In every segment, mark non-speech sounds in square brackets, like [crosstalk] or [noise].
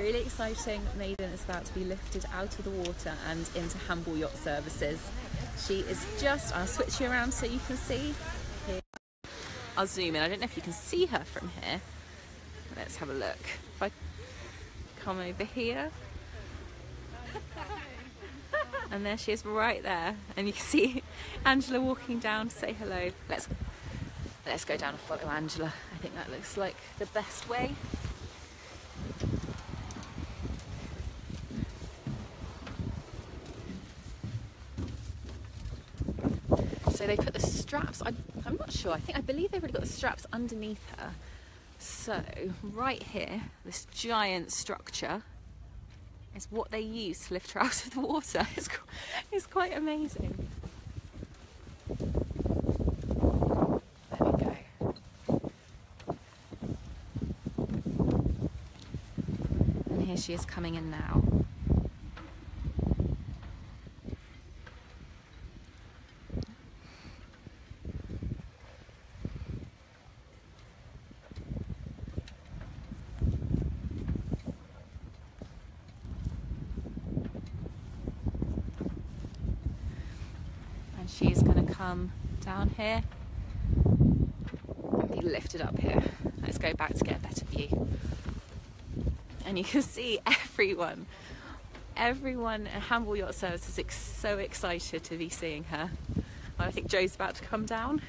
really exciting. Maiden is about to be lifted out of the water and into Hamble Yacht Services. She is just, I'll switch you around so you can see. Here. I'll zoom in. I don't know if you can see her from here. Let's have a look. If I come over here. And there she is right there. And you can see Angela walking down to say hello. Let's let's go down and follow Angela. I think that looks like the best way. They put the straps, I, I'm not sure, I think I believe they've already got the straps underneath her. So right here, this giant structure is what they use to lift her out of the water. [laughs] It's, it's quite amazing. There we go. And here she is coming in now. and she's going to come down here and be lifted up here. Let's go back to get a better view. And you can [laughs] see everyone, everyone at Hamble Yacht Service is so excited to be seeing her. And I think Joe's about to come down.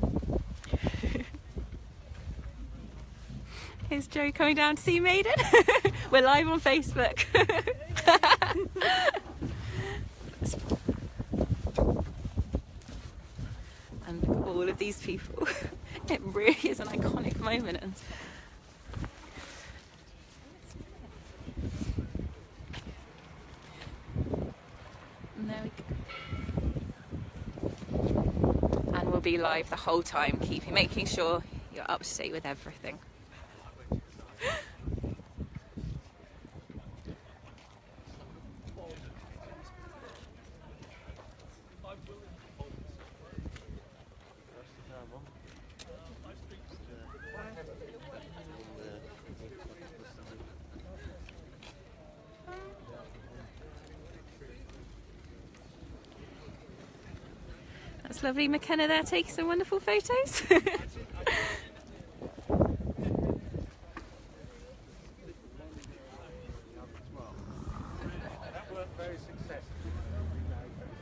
[laughs] Here's Joe coming down to see Maiden. [laughs] We're live on Facebook. and all of these people. [laughs] it really is an iconic moment. And there we go. And we'll be live the whole time, keeping making sure you're up to date with everything. Lovely. McKenna there taking some wonderful photos. [laughs]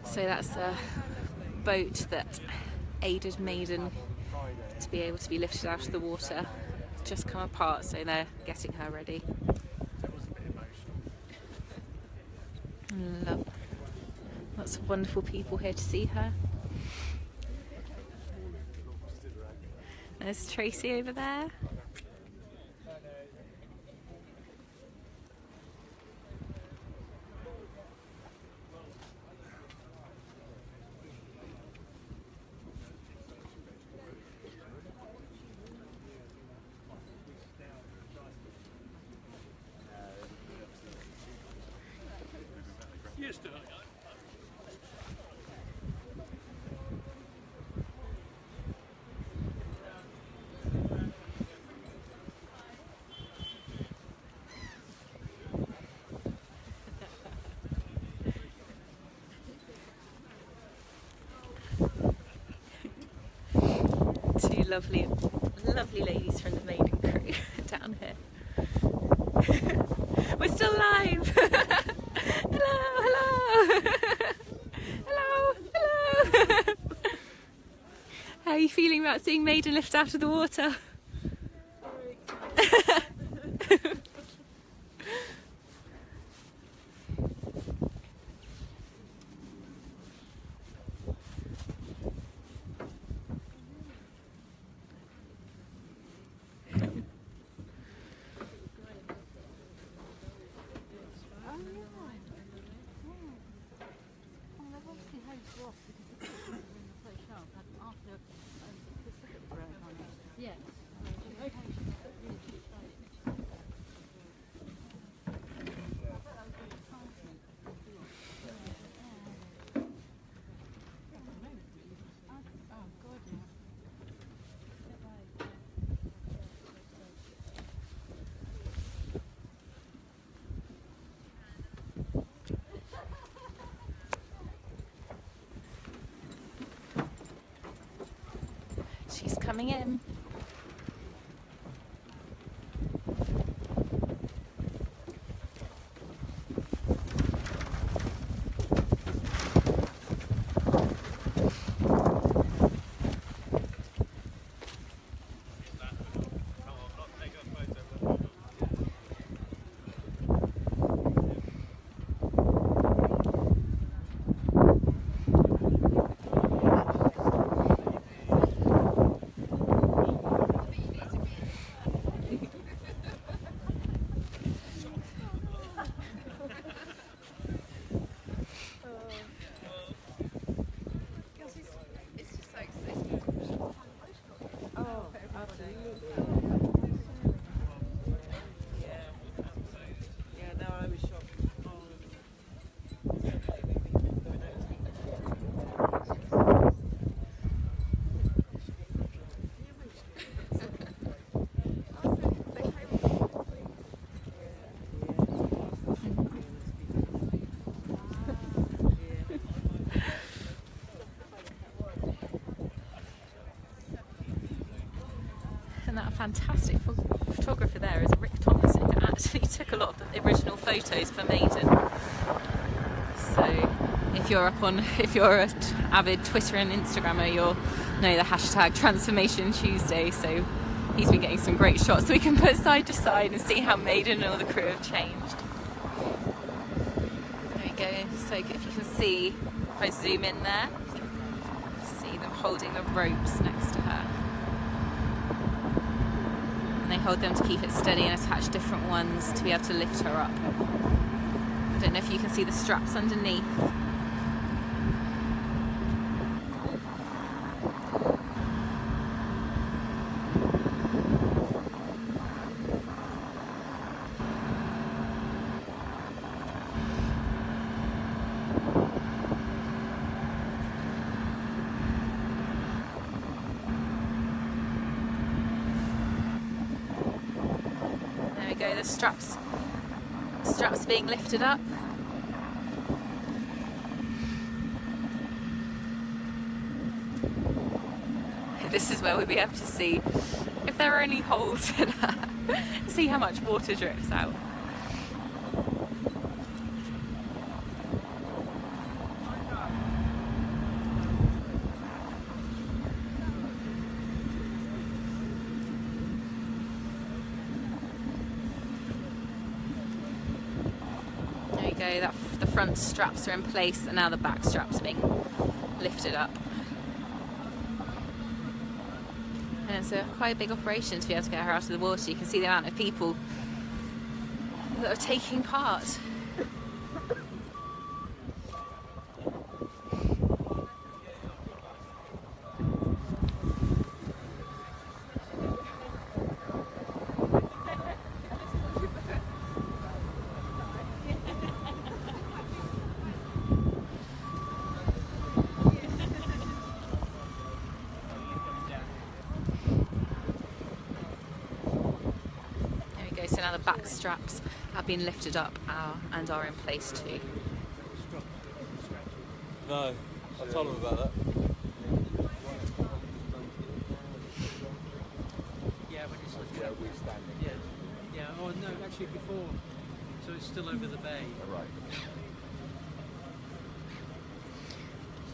so that's a boat that aided Maiden to be able to be lifted out of the water. Just come apart, so they're getting her ready. Love. Lots of wonderful people here to see her. There's Tracy over there. Lovely, lovely ladies from the Maiden crew [laughs] down here. [laughs] We're still live. [laughs] hello, hello, hello, hello. How are you feeling about seeing Maiden lift out of the water? She's coming in. And that fantastic photographer there is Rick Thomas who actually [laughs] took a lot of the original photos for Maiden. So if you're up on, [laughs] if you're an avid Twitter and Instagrammer, you'll know the hashtag Transformation Tuesday. So he's been getting some great shots so we can put side to side and see how Maiden and all the crew have changed. There we go. So if you can see, if I zoom in there, see them holding the ropes next to her they hold them to keep it steady and attach different ones to be able to lift her up. I don't know if you can see the straps underneath. Go, the straps, straps being lifted up. [laughs] This is where we'll be able to see if there are any holes in her, [laughs] see how much water drips out. Go, that, the front straps are in place and now the back straps being lifted up. And it's a quite a big operation to be able to get her out of the water. You can see the amount of people that are taking part. so now the back straps have been lifted up uh, and are in place too. No, I told him about that. Yeah, when it's lifted up. Yeah, yeah. Oh no, actually before. So it's still over the bay. Right.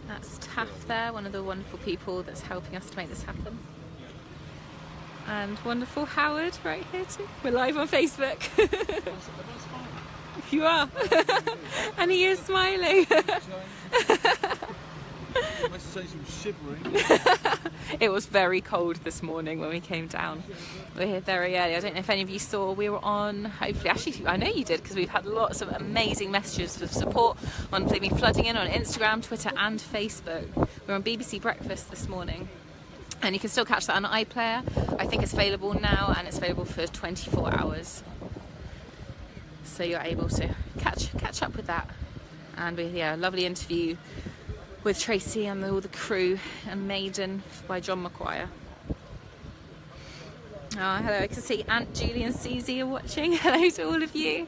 That's Taff there, one of the wonderful people that's helping us to make this happen and wonderful Howard right here too. We're live on Facebook. [laughs] you are. [laughs] and he is smiling. [laughs] it was very cold this morning when we came down. We are here very early. I don't know if any of you saw. We were on. Hopefully, actually, I know you did because we've had lots of amazing messages of support. On flooding in on Instagram, Twitter, and Facebook. We are on BBC Breakfast this morning and you can still catch that on iPlayer. I think it's available now and it's available for 24 hours. So you're able to catch catch up with that. And we yeah, lovely interview with Tracy and all the crew and Maiden by John McGuire. Oh, ah, hello, I can see Aunt Julie and Susie are watching. [laughs] Hello to all of you.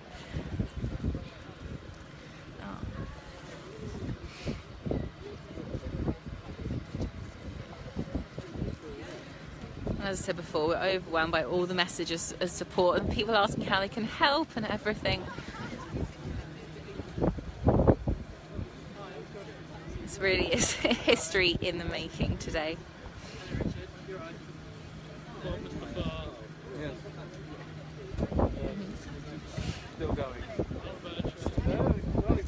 As I said before, we're overwhelmed by all the messages of support and people asking how they can help and everything. This really [laughs] is history in the making today.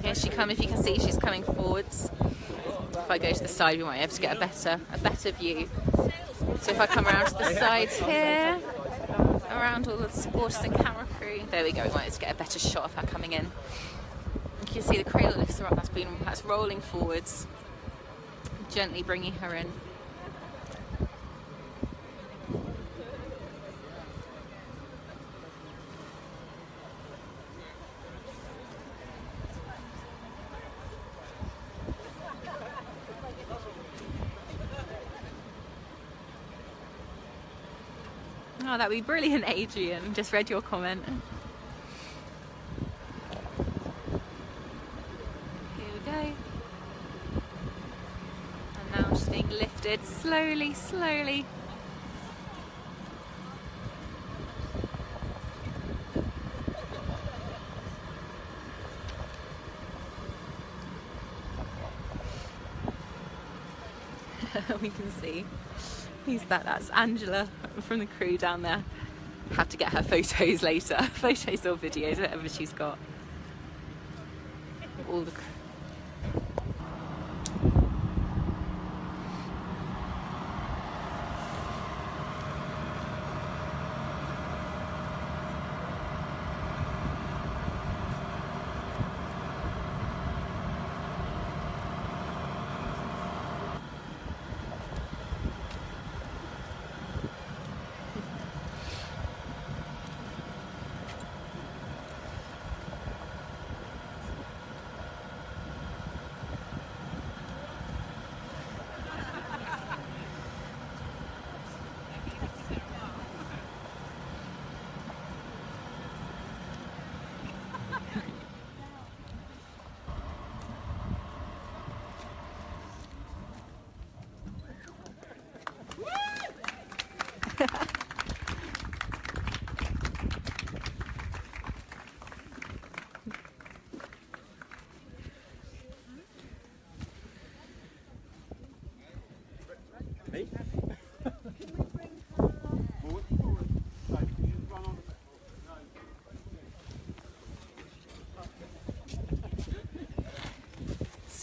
Here she comes. If you can see, she's coming forwards. If I go to the side, we might be able to get a better a better view. So if I come around to the side here, around all the supporters and camera crew, there we go. We able to get a better shot of her coming in. You can see the cradle lifts her up. That's been that's rolling forwards, gently bringing her in. That'd be brilliant, Adrian. Just read your comment. Here we go. And now she's being lifted slowly, slowly. [laughs] we can see who's that? That's Angela from the crew down there. Have to get her photos later, [laughs] photos or videos, whatever she's got. All the.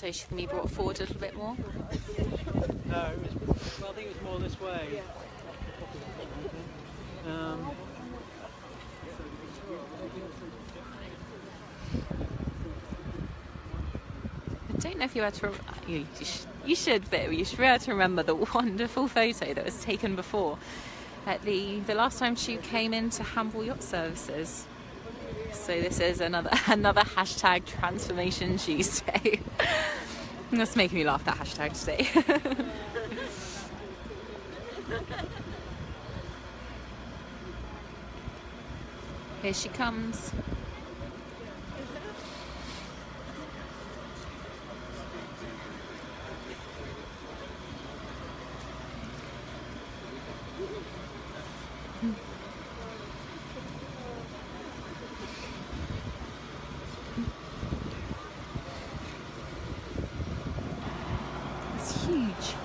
So she can be brought forward a little bit more. No, it was, well, I think it was more this way. Um, I don't know if you had to. You, you, sh- you should, but you should be able to remember the [laughs] wonderful photo that was taken before at the the last time she came into Hamble Yacht Services. So this is another [laughs] another hashtag Transformation Tuesday. [laughs] That's making me laugh. That hashtag today. [laughs] Here she comes. It's huge.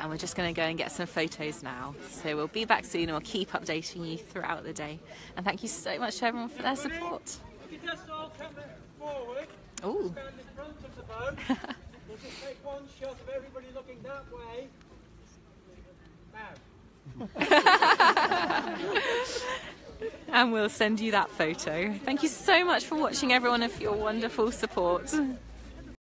And we're just going to go and get some photos now. So we'll be back soon and we'll keep updating you throughout the day. And thank you so much to everyone for their support. You just all come forward, stand in front of the boat. we'll just take one shot of everybody looking [laughs] that way. And we'll send you that photo. Thank you so much for watching, everyone, and for your wonderful support.